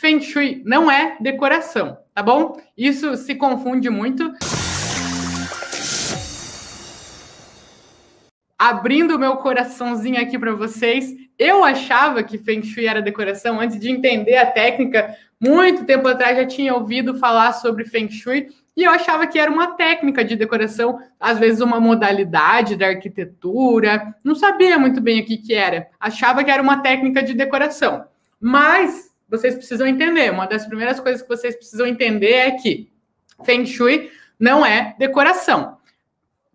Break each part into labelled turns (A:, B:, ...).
A: Feng Shui não é decoração, tá bom? Isso se confunde muito. Abrindo meu coraçãozinho aqui para vocês, eu achava que Feng Shui era decoração antes de entender a técnica. Muito tempo atrás já tinha ouvido falar sobre Feng Shui e eu achava que era uma técnica de decoração, às vezes uma modalidade da arquitetura. Não sabia muito bem o que, que era. Achava que era uma técnica de decoração. Mas vocês precisam entender, uma das primeiras coisas que vocês precisam entender é que Feng Shui não é decoração.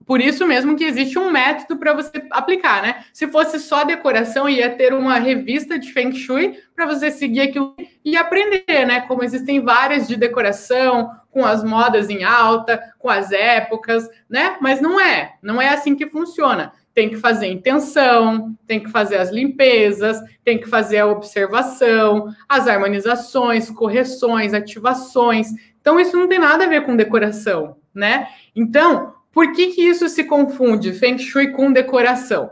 A: Por isso mesmo que existe um método para você aplicar, né? Se fosse só decoração, ia ter uma revista de Feng Shui para você seguir aquilo e aprender, né? Como existem várias de decoração, com as modas em alta, com as épocas, né? Mas não é, não é assim que funciona. Tem que fazer intenção, tem que fazer as limpezas, tem que fazer a observação, as harmonizações, correções, ativações. Então, isso não tem nada a ver com decoração, né? Então, por que, que isso se confunde, Feng Shui com decoração?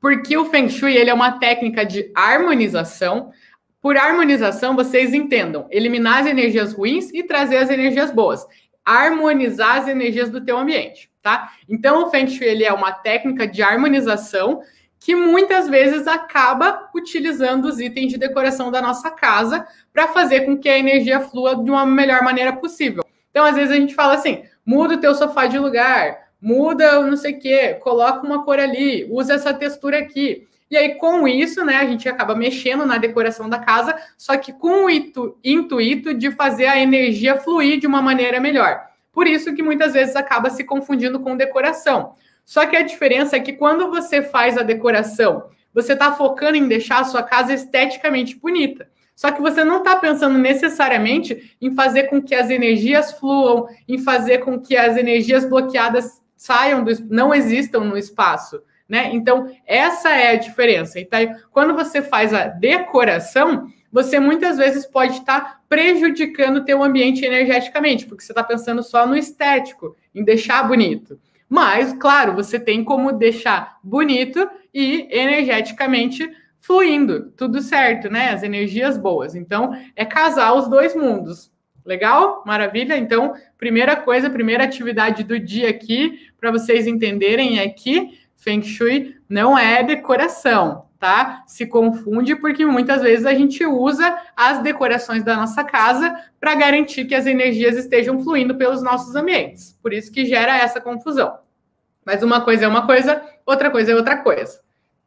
A: Porque o Feng Shui ele é uma técnica de harmonização. Por harmonização, vocês entendam, eliminar as energias ruins e trazer as energias boas. Harmonizar as energias do teu ambiente, tá? Então, o Feng Shui ele é uma técnica de harmonização que muitas vezes acaba utilizando os itens de decoração da nossa casa para fazer com que a energia flua de uma melhor maneira possível. Então, às vezes a gente fala assim: muda o teu sofá de lugar, muda não sei o quê, coloca uma cor ali, usa essa textura aqui. E aí, com isso, né, a gente acaba mexendo na decoração da casa, só que com o intu, intuito de fazer a energia fluir de uma maneira melhor. Por isso que muitas vezes acaba se confundindo com decoração. Só que a diferença é que quando você faz a decoração, você está focando em deixar a sua casa esteticamente bonita. Só que você não está pensando necessariamente em fazer com que as energias fluam, em fazer com que as energias bloqueadas saiam do não existam no espaço, né? Então, essa é a diferença. Então, quando você faz a decoração, você muitas vezes pode estar prejudicando o teu ambiente energeticamente, porque você está pensando só no estético, em deixar bonito. Mas, claro, você tem como deixar bonito e energeticamente fluindo, tudo certo, né? As energias boas. Então, é casar os dois mundos. Legal? Maravilha? Então, primeira coisa, primeira atividade do dia aqui, para vocês entenderem, é que Feng Shui não é decoração, tá? Se confunde porque muitas vezes a gente usa as decorações da nossa casa para garantir que as energias estejam fluindo pelos nossos ambientes. Por isso que gera essa confusão. Mas uma coisa é uma coisa, outra coisa é outra coisa.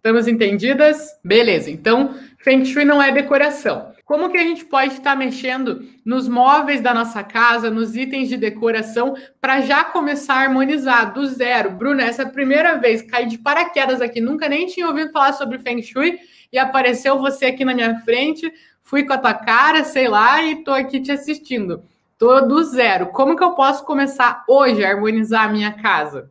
A: Estamos entendidas? Beleza. Então, Feng Shui não é decoração. Como que a gente pode estar mexendo nos móveis da nossa casa, nos itens de decoração, para já começar a harmonizar do zero? Bruna, essa é a primeira vez caí de paraquedas aqui, nunca nem tinha ouvido falar sobre Feng Shui e apareceu você aqui na minha frente, fui com a tua cara, sei lá, e tô aqui te assistindo. Tô do zero. Como que eu posso começar hoje a harmonizar a minha casa?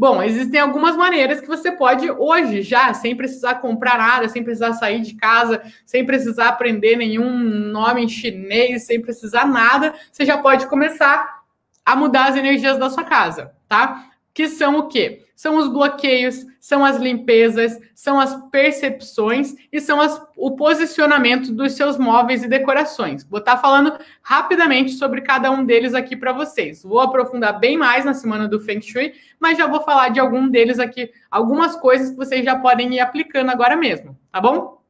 A: Bom, existem algumas maneiras que você pode hoje já, sem precisar comprar nada, sem precisar sair de casa, sem precisar aprender nenhum nome em chinês, sem precisar nada, você já pode começar a mudar as energias da sua casa, tá? Que são o quê? são os bloqueios, são as limpezas, são as percepções e são as, o posicionamento dos seus móveis e decorações. Vou estar falando rapidamente sobre cada um deles aqui para vocês. Vou aprofundar bem mais na semana do Feng Shui, mas já vou falar de algum deles aqui, algumas coisas que vocês já podem ir aplicando agora mesmo, tá bom?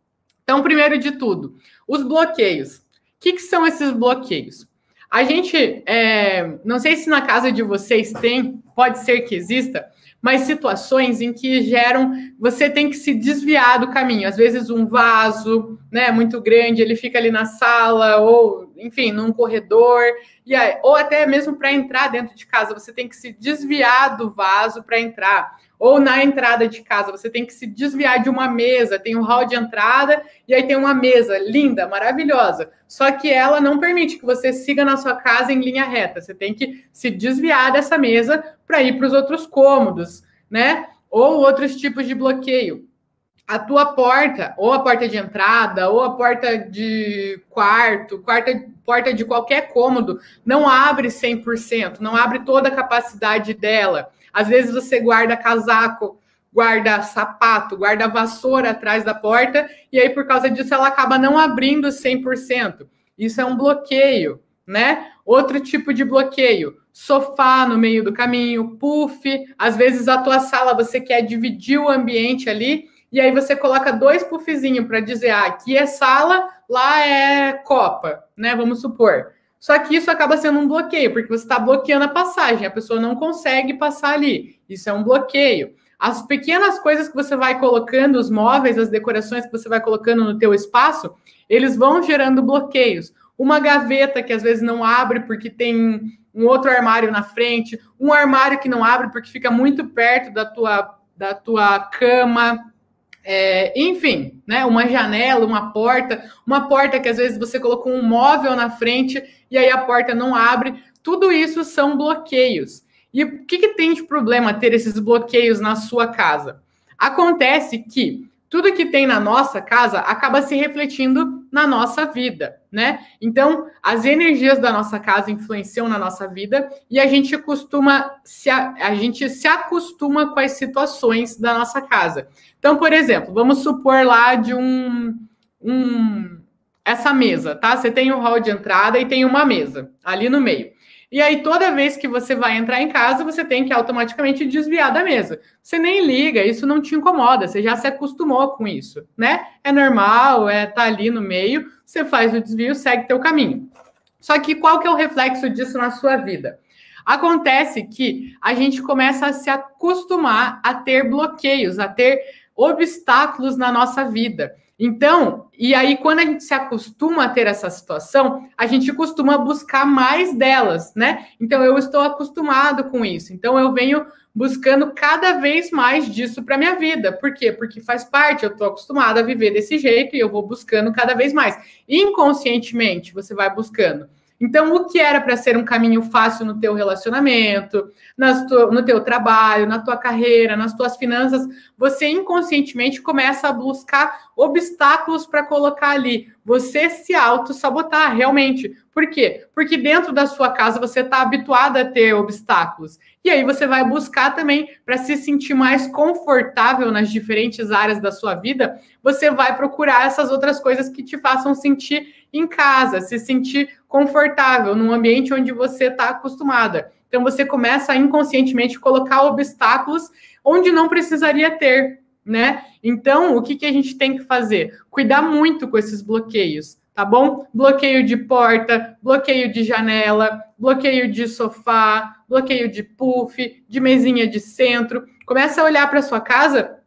A: Então, primeiro de tudo, os bloqueios. O que, que são esses bloqueios? A gente, é, não sei se na casa de vocês tem, pode ser que exista, mas situações em que geram, você tem que se desviar do caminho. Às vezes um vaso, né, muito grande, ele fica ali na sala ou, enfim, num corredor, e aí, ou até mesmo para entrar dentro de casa, você tem que se desviar do vaso para entrar. Ou na entrada de casa, você tem que se desviar de uma mesa, tem um hall de entrada e aí tem uma mesa linda, maravilhosa. Só que ela não permite que você siga na sua casa em linha reta. Você tem que se desviar dessa mesa para ir para os outros cômodos, né? Ou outros tipos de bloqueio. A tua porta, ou a porta de entrada, ou a porta de quarto, quarta, porta de qualquer cômodo, não abre 100%, não abre toda a capacidade dela. Às vezes você guarda casaco, guarda sapato, guarda vassoura atrás da porta, e aí por causa disso ela acaba não abrindo 100%. Isso é um bloqueio, né? Outro tipo de bloqueio, sofá no meio do caminho, puff. Às vezes a tua sala você quer dividir o ambiente ali e aí você coloca dois puffzinhos para dizer, ah, aqui é sala, lá é copa, né? Vamos supor. Só que isso acaba sendo um bloqueio, porque você está bloqueando a passagem, a pessoa não consegue passar ali. Isso é um bloqueio. As pequenas coisas que você vai colocando, os móveis, as decorações que você vai colocando no teu espaço, eles vão gerando bloqueios. Uma gaveta que às vezes não abre porque tem um outro armário na frente, um armário que não abre porque fica muito perto da tua, da tua cama, é, enfim, né? Uma janela, uma porta, uma porta que às vezes você colocou um móvel na frente e aí a porta não abre. Tudo isso são bloqueios. E o que, que tem de problema ter esses bloqueios na sua casa? Acontece que tudo que tem na nossa casa acaba se refletindo na nossa vida, né? Então, as energias da nossa casa influenciam na nossa vida e a gente costuma se a, a gente se acostuma com as situações da nossa casa. Então, por exemplo, vamos supor lá de um, um essa mesa, tá? Você tem um hall de entrada e tem uma mesa ali no meio. E aí, toda vez que você vai entrar em casa, você tem que automaticamente desviar da mesa. Você nem liga, isso não te incomoda, você já se acostumou com isso, né? É normal, é tá ali no meio, você faz o desvio, segue teu caminho. Só que qual que é o reflexo disso na sua vida? Acontece que a gente começa a se acostumar a ter bloqueios, a ter obstáculos na nossa vida. Então, e aí quando a gente se acostuma a ter essa situação, a gente costuma buscar mais delas, né? Então eu estou acostumado com isso. Então eu venho buscando cada vez mais disso para minha vida. Por quê? Porque faz parte, eu estou acostumado a viver desse jeito e eu vou buscando cada vez mais. Inconscientemente, você vai buscando. Então, o que era para ser um caminho fácil no teu relacionamento, tu, no teu trabalho, na tua carreira, nas tuas finanças, você inconscientemente começa a buscar obstáculos para colocar ali. Você se auto-sabotar, realmente. Por quê? Porque dentro da sua casa você está habituado a ter obstáculos. E aí você vai buscar também para se sentir mais confortável nas diferentes áreas da sua vida, você vai procurar essas outras coisas que te façam sentir em casa, se sentir confortável num ambiente onde você está acostumada. Então você começa a inconscientemente colocar obstáculos onde não precisaria ter, né? Então, o que, que a gente tem que fazer? Cuidar muito com esses bloqueios, tá bom? Bloqueio de porta, bloqueio de janela, bloqueio de sofá, bloqueio de puff, de mesinha de centro. Começa a olhar para sua casa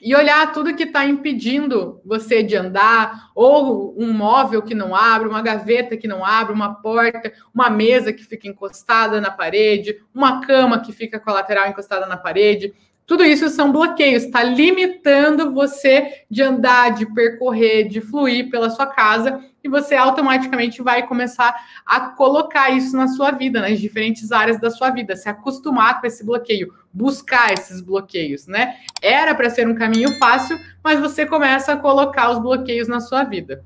A: e olhar tudo que está impedindo você de andar, ou um móvel que não abre, uma gaveta que não abre, uma porta, uma mesa que fica encostada na parede, uma cama que fica com a lateral encostada na parede. Tudo isso são bloqueios, está limitando você de andar, de percorrer, de fluir pela sua casa e você automaticamente vai começar a colocar isso na sua vida, nas diferentes áreas da sua vida, se acostumar com esse bloqueio, buscar esses bloqueios, né? Era para ser um caminho fácil, mas você começa a colocar os bloqueios na sua vida.